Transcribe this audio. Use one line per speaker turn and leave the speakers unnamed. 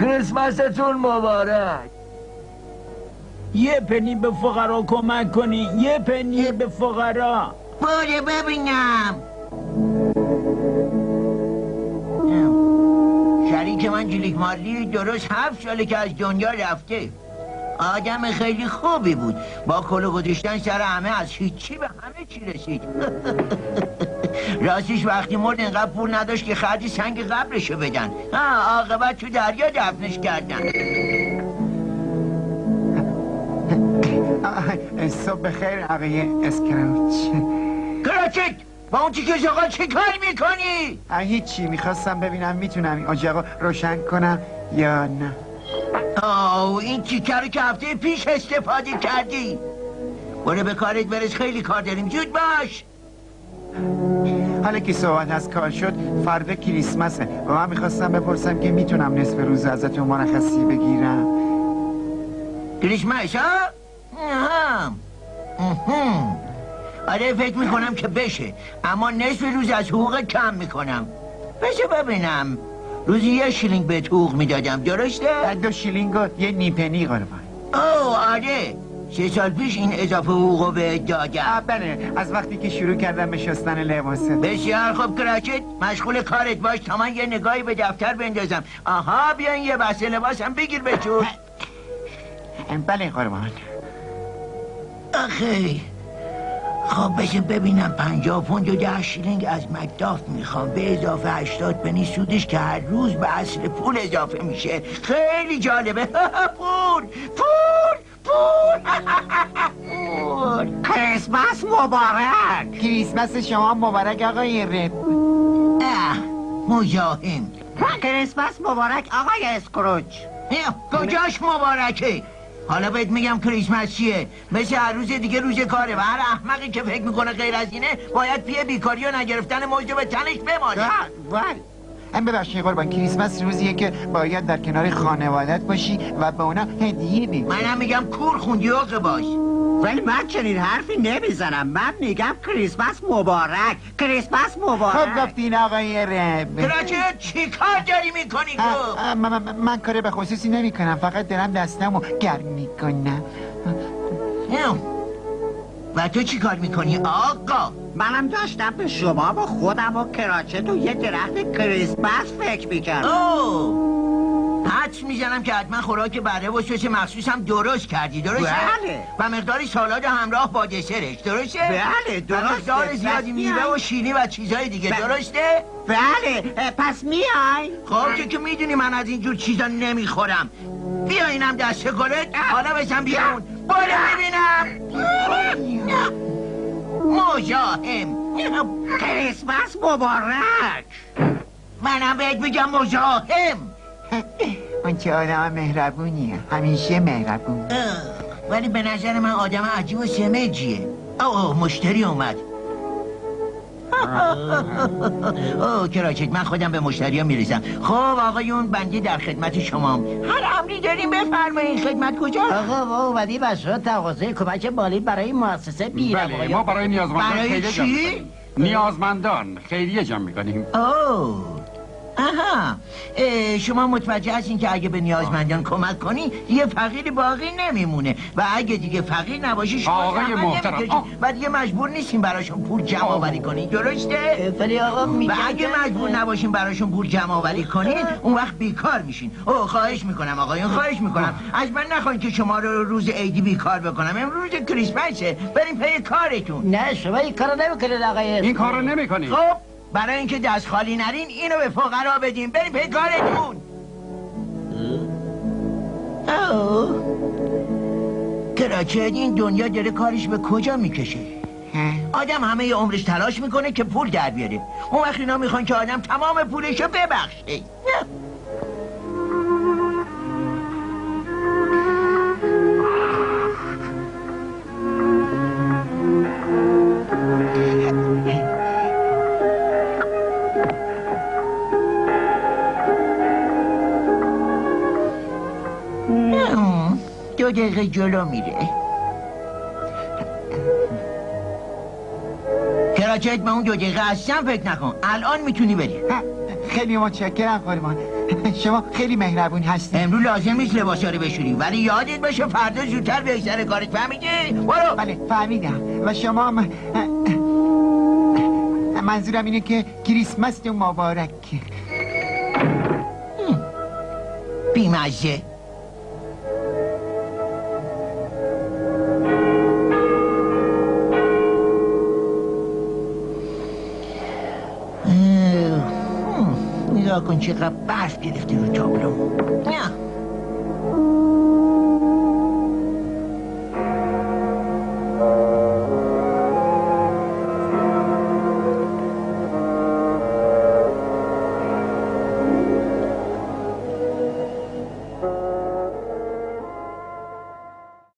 کریسمستون مبارک.
یه پنی به فقرا کمک کنی. یه پنی به فقرا.
باره ببینم. شریک من جلیک مالی درست هفت ساله که از دنیا رفته. آدم خیلی خوبی بود. با کلو گذاشتن سر همه از هیچی به همه چی رسید. راستش وقتی مرد اینقدر پول نداشت که خرج سنگ قبرشو بدن. ها عاقبت تو دریا دفنش کردن.
صبح بخیر آقای اسکراوچ.
کراچک با اون تیکه زغال چه کار می‌کنی؟
هیچی می‌خواستم ببینم می‌تونم این اجاقا روشن کنم یا نه.
آه این تیکه رو که هفته پیش استفاده کردی. برو به کارت برس خیلی کار داریم. زود باش.
حالا که صحبت از کار شد فردا کریسمسه. و من می‌خواستم بپرسم که می‌تونم نصف روز ازتون مرخصی بگیرم.
کریسمس ها؟ آره فکر می‌کنم که بشه. اما نصف روز از حقوق کم می‌کنم. بشه ببینم. روزی یه شیلینگ به حقوق می‌دادم درسته؟
دو شیلینگ و یه نیم پنی قربان.
اوه آره. سه سال پیش این اضافه حقوق
بهت
دادم.
بله. از وقتی که شروع کردم به شستن لباسه
بسیار خوب کراچت مشغول کارت باش. تا من یه نگاهی به دفتر بندازم. آها بیاین یه بسته لباسم بگیر به تو
بله قربان.
آخه. خب بشه ببینم. پنجاه پوند و ده شیلینگ از مکداف می‌خوام. به اضافه هشتاد پنی سودش که هر روز به اصل پول اضافه میشه. خیلی جالبه. پول. پول.
کریسمس مبارک. کریسمس شما مبارک آقای رب
اه، مزاحم
کریسمس مبارک آقای اسکروچ.
کجاش مبارکه؟ حالا بهت میگم کریسمس چیه؟ مثل هر روز دیگه روز کاره و هر احمقی که فکر می‌کنه غیر از اینه باید پی بیکاری و نگرفتن موج به تنش بمانه
هم ببخشید قربان کریسمس روزیه که باید در کنار خانوادت باشی و به اونا هدیه بدی.
منم میگم کور خوندی باش.
ولی من چنین حرفی نمی‌زنم. من میگم کریسمس مبارک. کریسمس
خب
مبارک
گفتین آقای رب.
کراچه چی کار داری می‌کنی تو؟
من, من- من کار به خصوصی نمی کنم فقط دارم دستمو گرم می‌کنم.
و تو چی کار می‌کنی آقا؟
منم داشتم به شما و خودم و کراچت و یه درخت کریسمس فکر می‌کردم
حدس می‌زنم که حتما خوراک بره و سس مخصوص هم درست کردی درسته؟
بله.
و مقداری سالاد همراه با دسرش درسته؟
بله،
و
درسته.
مقدار زیادی میوه. و شیرینی و چیزهای دیگه
بله.
درسته؟
بله پس میای
خب تو که می‌دونی من از اینجور چیزا نمی‌خورم بیا اینم دست گلت حالا بزن بیرون برو ببینم مزاحم
کریسمس مبارک.
منم بهت میگم مزاحم
اون چه آدم مهربونیه همیشه مهربون.
ولی به نظر من آدم عجیب و سمجیه اوه مشتری اومد. اوه کراچک من خودم به مشتری ها می‌رسم خب آقایون بنده در خدمت شما. هر امری داریم بفرمایید خدمت کجا؟
آقا ما اومدیم از شما تقاضای کمک مالی برای مؤسسه بیرم.
بله ما برای نیازمندان
برای چی؟
نیازمندان خیریه جمع می‌کنیم.
اوه. آها. اه، شما متوجه هستین که اگه به نیازمندان کمک کنی یه فقیری باقی نمیمونه. و اگه دیگه فقیر نباشی شما
آقای محترم،.
و دیگه مجبور نیستیم براشون پول جمع آوری کنین درسته؟
ولی آقا
و اگه مجبور نباشین براشون پول جمع آوری کنین اون وقت بیکار میشین. اوه خواهش می‌کنم آقایون خواهش می‌کنم. از من نخواین که شما رو روز عیدی بیکار بکنم. امروز کریسمسه. بریم پی کارتون.
نه شما این کارو نمی‌کنید آقای
این کار رو نمی کنیم
خب برای اینکه دست خالی نرین اینو به فقرا بدین. بریم پی کارتون. کراچت این دنیا داره کارش به کجا می‌کشه؟ آدم همه عمرش تلاش می‌کنه که پول در بیاره. اون وقت اینا می‌خوان که آدم تمام پولشو ببخشه. دو دقیقه جلو میره. کراچت به اون دو دقیقه اصلا فکر نکن. الان می‌تونی بری.
خیلی متشکرم قربان شما خیلی مهربون هستید.
امروز لازم نیست لباسا رو بشوری ولی یادت باشه فردا زودتر به سر کارت فهمیدی؟ برو.
بله فهمیدم. و شما هم... منظورم اینه که کریسمستون مبارک.
بیمزه. نگاه کن چقدر برف گرفته رو تابلو نه.